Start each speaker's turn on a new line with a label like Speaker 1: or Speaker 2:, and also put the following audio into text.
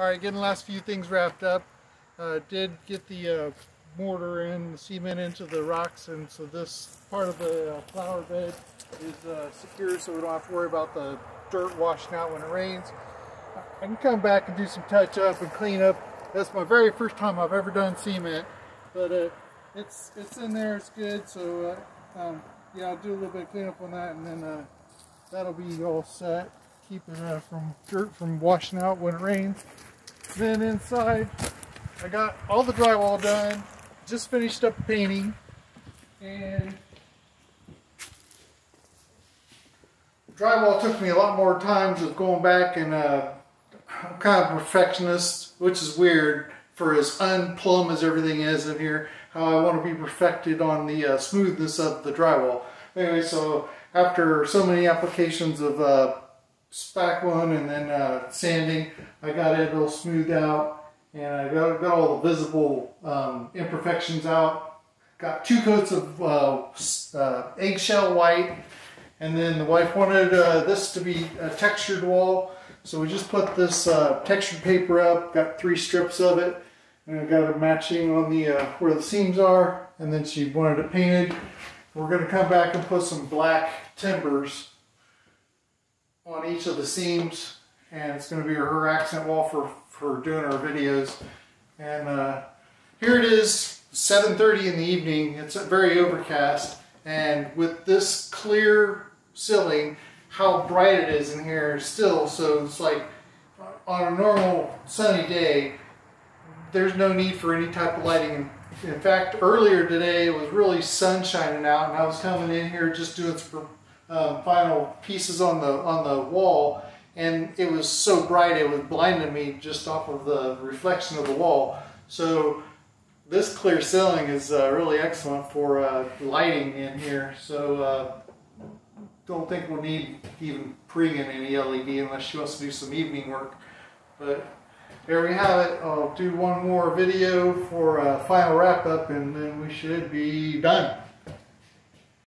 Speaker 1: Alright, getting the last few things wrapped up. Uh, did get the uh, mortar and the cement into the rocks and so this part of the uh, flower bed is uh, secure so we don't have to worry about the dirt washing out when it rains. I can come back and do some touch up and clean up. That's my very first time I've ever done cement but uh, it's it's in there, it's good so uh, um, yeah I'll do a little bit of cleanup on that and then that'll be all set. Keep it from dirt from washing out when it rains. Then inside, I got all the drywall done. Just finished up painting. And drywall took me a lot more times of going back and uh, I'm kind of perfectionist, which is weird for as unplumb as everything is in here, how I want to be perfected on the uh, smoothness of the drywall. Anyway, so after so many applications of uh, spackling and then uh, sanding. I got it all smoothed out and I got, got all the visible um, imperfections out. Got two coats of uh, uh, eggshell white and then the wife wanted uh, this to be a textured wall so we just put this uh, textured paper up, got three strips of it and I got it matching on the uh, where the seams are and then she wanted it painted. We're going to come back and put some black timbers on each of the seams and it's going to be her accent wall for, for doing our videos. And uh, here it is, 7.30 in the evening. It's very overcast and with this clear ceiling, how bright it is in here still. So it's like on a normal sunny day, there's no need for any type of lighting. In fact, earlier today it was really sun shining out and I was coming in here just doing some um, final pieces on the on the wall and it was so bright it was blinding me just off of the reflection of the wall. So this clear ceiling is uh, really excellent for uh, lighting in here. So uh, don't think we'll need even pre in any LED unless she wants to do some evening work. But there we have it. I'll do one more video for a final wrap up and then we should be done